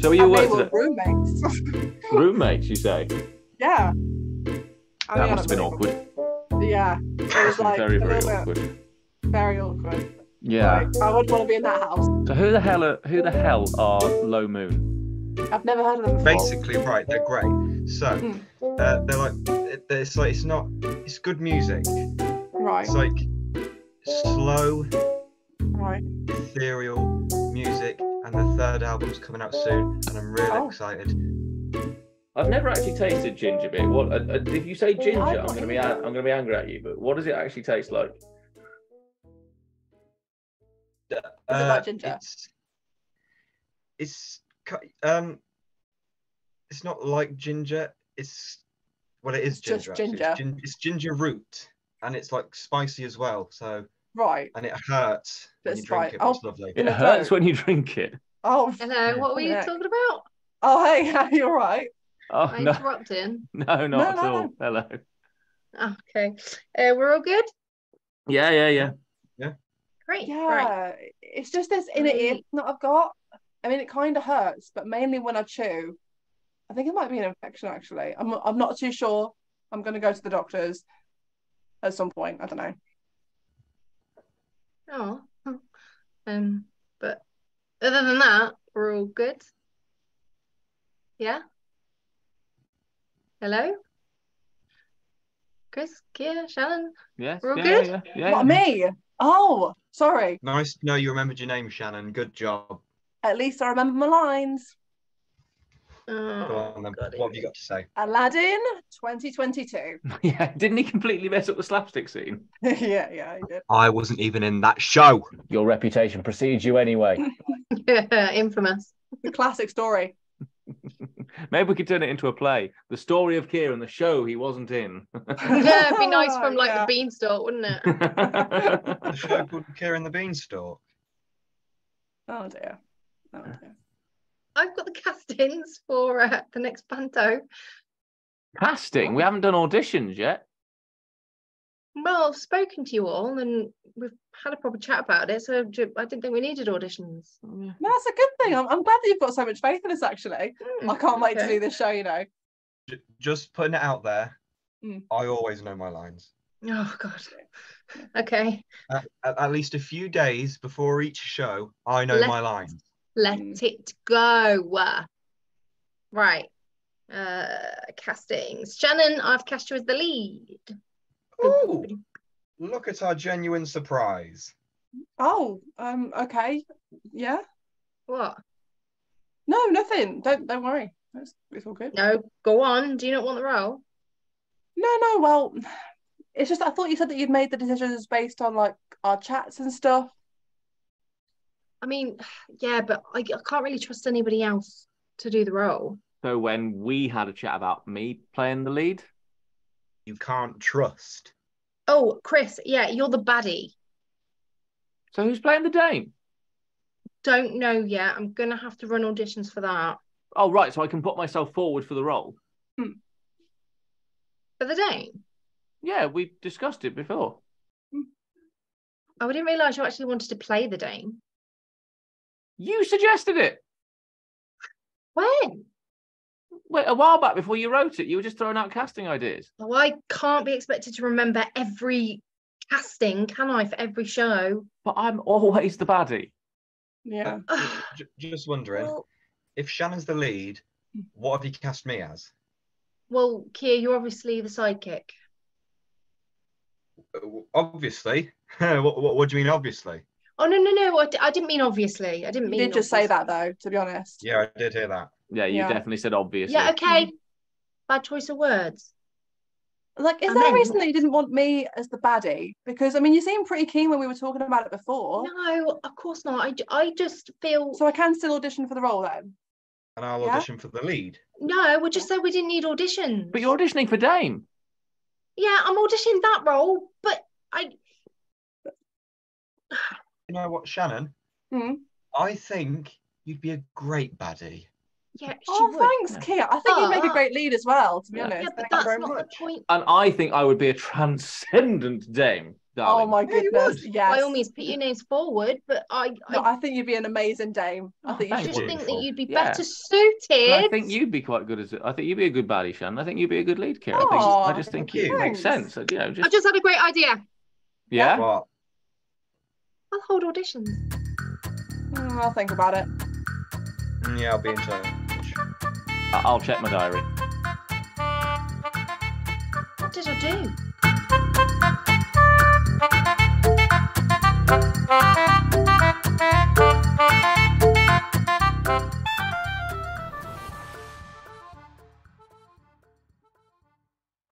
So are you and they worked were roommates. roommates? You say yeah. I that mean, must have been I- awkward. Yeah, it was like very very awkward. very awkward. Yeah. Like, I wouldn't want to be in that house. So who the hell are who the hell are Low Moon? I've never heard of them before. Basically, right, they're great. So, Hmm. uh, they're like, it- it's like, it's not, it's good music. Right, It's like slow, right. ethereal music, and the third album's coming out soon, and I'm really Oh. excited. I've never actually tasted ginger beer. What uh, uh, if you say ginger? I've I'm gonna be I'm gonna be angry at you. But what does it actually taste like? Uh, like ginger? It's, it's, um, it's not like ginger. It's, well, it is It's just ginger. actually. ginger. It's, gin- it's ginger root, and it's like spicy as well. So, Right. and it hurts when Bit you drink spicy. it. But it's Oh. lovely. It hurts when you drink it. Oh, Hello, what were you talking about? oh, hey, you're right. Oh Am I no, interrupting? no, not No, at no, all. Hello. Oh, okay. Uh, we're all good? Yeah, yeah, yeah. Yeah. Great. Yeah, it's just this inner ear that I've got. I mean, it kind of hurts, but mainly when I chew. I think it might be an infection, actually. I'm I'm not too sure. I'm going to go to the doctors at some point. I don't know. Oh. Um, but other than that, we're all good. Yeah? Hello? Chris, Kia, Shannon? Yes. We're all yeah, good? Yeah, yeah, What, yeah. me? Oh, sorry. Nice to know you remembered your name, Shannon. Good job. At least I remember my lines. Oh, Go Oh, on What have you got to say? Aladdin 2022. yeah. Didn't he completely mess up the slapstick scene? yeah, yeah, he did. I wasn't even in that show. Your reputation precedes you anyway. Yeah, infamous. The classic story. Maybe we could turn it into a play. The story of Kieran, the show he wasn't in. yeah, it'd be nice from like Yeah. the beanstalk, wouldn't it? The show called Kieran the Beanstalk. Oh dear. Oh dear. I've got the castings for uh, the next panto. Casting. We haven't done auditions yet. Well, I've spoken to you all and we've had a proper chat about it, so I didn't think we needed auditions. No, that's a good thing. I'm, I'm glad that you've got so much faith in us, actually. Hmm, I can't wait to do this show, you know. Just putting it out there. Mm. I always know my lines. Oh God. Okay, At, at, at least a few days before each show, I know Let- my lines. Let Mm. it go. Right. Uh, castings. Shannon, I've cast you as the lead. Ooh, look at our genuine surprise. Oh, um, okay. Yeah. What? No, nothing. Don't don't worry. It's, it's all good. No, go on. Do you not want the role? No, no, well, it's just I thought you said that you'd made the decisions based on like our chats and stuff. I mean, yeah, but I, I can't really trust anybody else to do the role. So when we had a chat about me playing the lead, You can't trust. Oh, Chris, yeah, you're the baddie. so who's playing the Dame? Don't know yet. I'm gonna have to run auditions for that. Oh, right. So I can put myself forward for the role. Hmm. For the Dame. Yeah, we discussed it before. Oh, I didn't realise you actually wanted to play the Dame. You suggested it. When? Wait, a while back before you wrote it, you were just throwing out casting ideas. Oh, I can't be expected to remember every casting, can I, for every show? But I'm always the baddie. Yeah. J- just wondering, well, if Shannon's the lead, what have you cast me as? well, Kia, you're obviously the sidekick. Uh, Obviously. what, what, what do you mean, obviously? Oh no, no, no! I, d- I didn't mean obviously. I didn't You mean. did just say that though, to be honest. Yeah, I did hear that. Yeah, you Yeah. definitely said obviously. Yeah. Okay. Bad choice of words. Like, is I there a meant- reason that you didn't want me as the baddie? Because I mean, you seemed pretty keen when we were talking about it before. No, of course not. I, j- I just feel So I can still audition for the role then. And I'll Yeah? audition for the lead. no. We just said we didn't need auditions. But you're auditioning for Dame. Yeah, I'm auditioning that role, but I. You know what, Shannon? Hmm. I think you'd be a great baddie. Yeah, Oh, would. thanks, Yeah. Kia. I think you'd make a great lead as well, to be Yeah. honest. Yeah, but Thank that's not much. the point. And I think I would be a transcendent dame, Oh my goodness. Yeah, Yes. By all means, put your names forward, but I, No, I I think you'd be an amazing dame. I Oh, think you should you. think that you'd be Yeah. better And suited. I think you'd be quite good as a, I think you'd be a good baddie, Shan. I think you'd be a good lead, Kira. I, think, I just think thank it you. makes Thanks. sense. You know, just... I've just just had a great idea. yeah. What? I'll hold auditions. Mm, I'll think about it. Mm, Yeah, I'll be in touch. I- I'll check my diary. What did I do?